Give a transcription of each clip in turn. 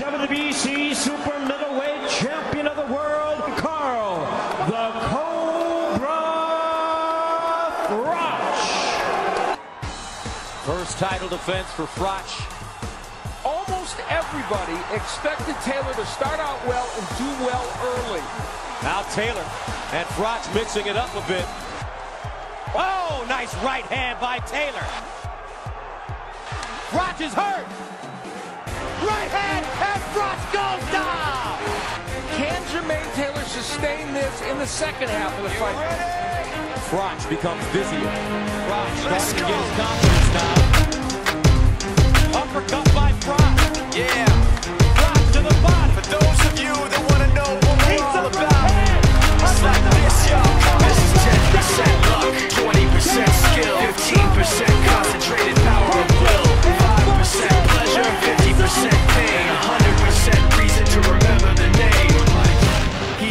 WBC Super Middleweight Champion of the World, Carl the Cobra Froch. First title defense for Froch. Almost everybody expected Taylor to start out well and do well early. Now Taylor and Froch mixing it up a bit. Oh, nice right hand by Taylor. Froch is hurt. Right hand, and Froch goes down. Can Jermaine Taylor sustain this in the second half of the fight? Froch becomes busier. Froch starting to get his confidence now.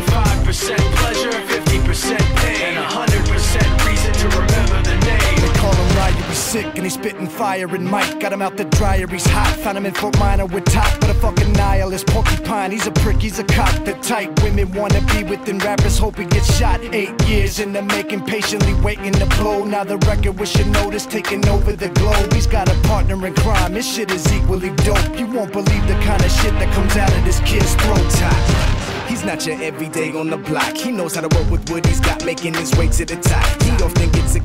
5% pleasure, 50% pain, and 100% reason to remember the name. They call him Ryu, he's sick and he's spitting fire and Mike got him out the dryer, he's hot. Found him in Fort Minor with top, but a fucking nihilist porcupine. He's a prick, he's a cock. The type women wanna be within rappers, hope he gets shot. Eight years in the making, patiently waiting to blow. Now the record with your notice taking over the globe. He's got a partner in crime, his shit is equally dope. You won't believe the kind of shit that comes out of this kid's throat. Top. He's not your everyday on the block. He knows how to work with what he's got, making his way to the top. He a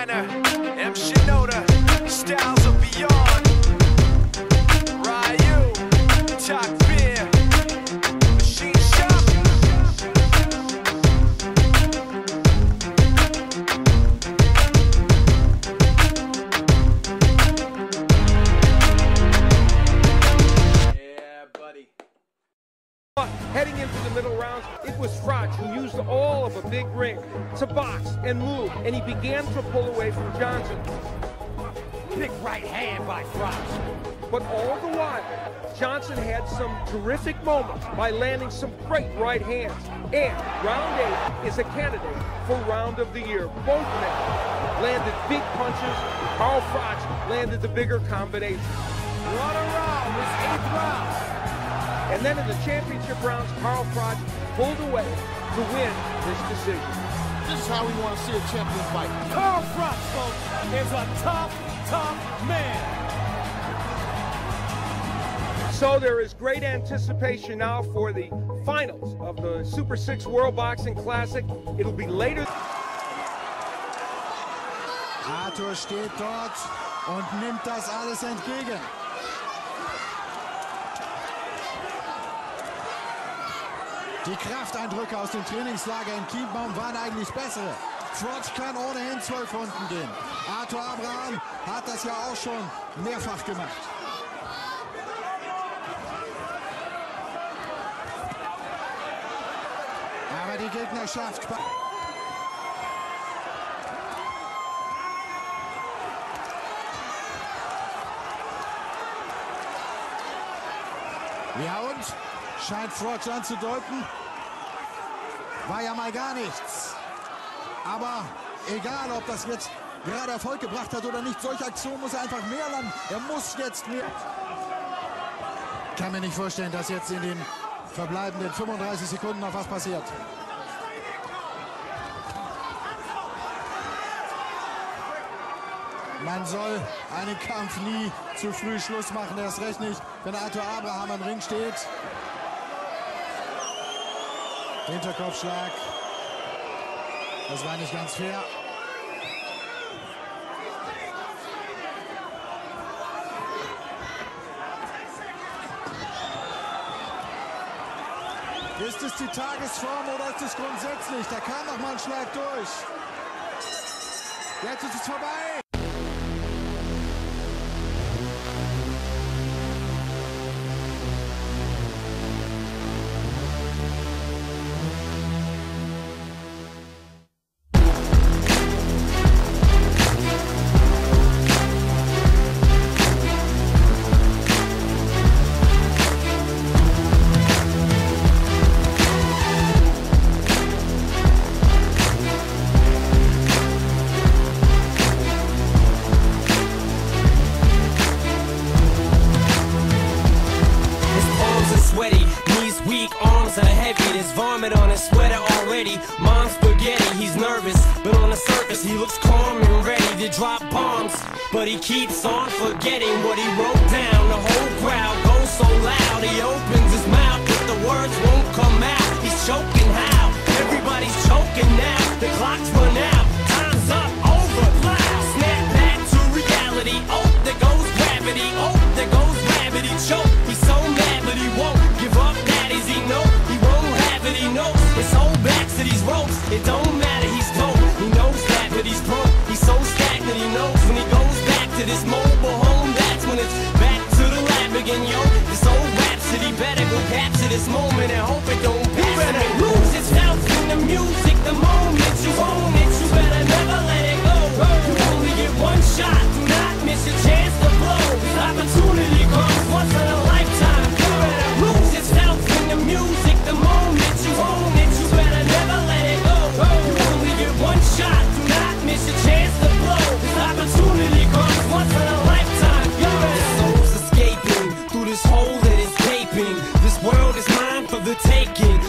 Minor, Heading into the middle rounds, it was Froch who used all of a big ring to box and move, and he began to pull away from Johnson. Big right hand by Froch. But all the while, Johnson had some terrific moments by landing some great right hands. And round eight is a candidate for round of the year. Both men landed big punches. Carl Froch landed the bigger combination. What a round, this eighth round. And then in the championship rounds, Carl Froch pulled away to win this decision. This is how we want to see a champion fight. Carl Froch, folks, is a tough, tough man. So there is great anticipation now for the finals of the Super 6 World Boxing Classic. It'll be later. Steht dort und nimmt das alles entgegen. Die Krafteindrücke aus dem Trainingslager in Kienbaum waren eigentlich bessere. Trotz kann ohnehin zwölf Runden gehen. Arthur Abraham hat das ja auch schon mehrfach gemacht. Aber die Gegnerschaft... Ja und? Scheint Frogs anzudeuten. War ja mal gar nichts. Aber egal, ob das jetzt gerade Erfolg gebracht hat oder nicht, solche Aktion muss er einfach mehr landen. Er muss jetzt mehr. Ich kann mir nicht vorstellen, dass jetzt in den verbleibenden 35 Sekunden noch was passiert. Man soll einen Kampf nie zu früh Schluss machen, erst recht nicht, wenn Arthur Abraham am Ring steht. Hinterkopfschlag. Das war nicht ganz fair. Ist es die Tagesform oder ist es grundsätzlich? Da kam noch mal ein Schlag durch. Jetzt ist es vorbei. looks calm and ready to drop bombs, but he keeps on forgetting what he wrote down. The whole crowd goes so loud, he opens his mouth, but the words won't come out. He's choking how? Everybody's choking now. The clock's run out. the taking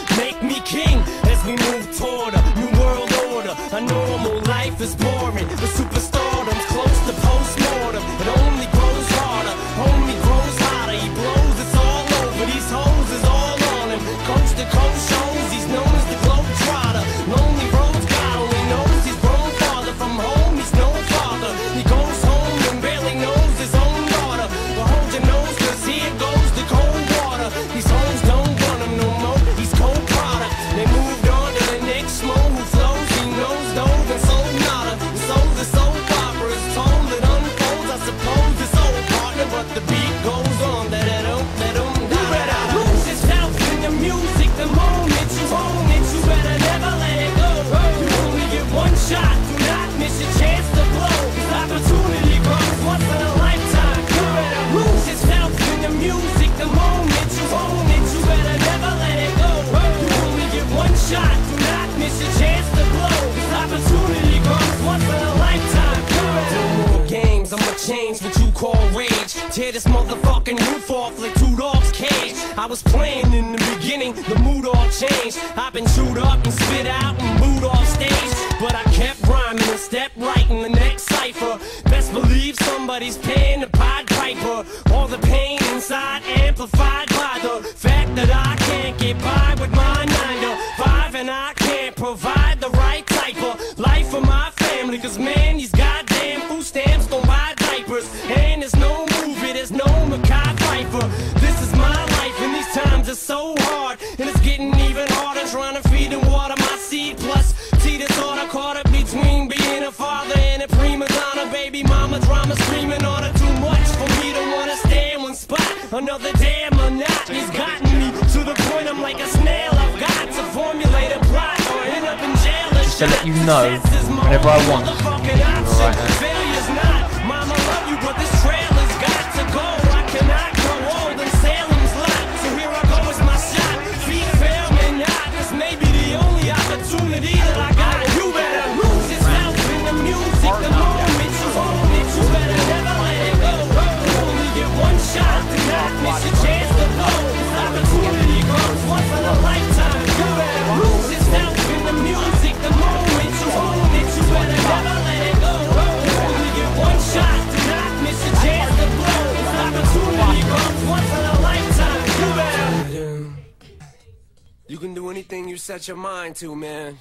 tear this motherfucking roof off like two dogs cage. I was playing in the beginning, the mood all changed. I've been chewed up and spit out and booed off stage. But I kept rhyming and stepped right in the next cipher. Best believe somebody's paying the Pied Piper. All the pain inside amplified And it's getting even harder trying to feed and water my seed. Plus, T disorder caught up between being a father and a prima donna. Baby mama drama screaming order too much for me to wanna stay in one spot. Another damn or not. He's gotten me to the point I'm like a snail. I've got to formulate a plot or end up in jail. Just to let you know, whenever I want. Right. anything you set your mind to, man.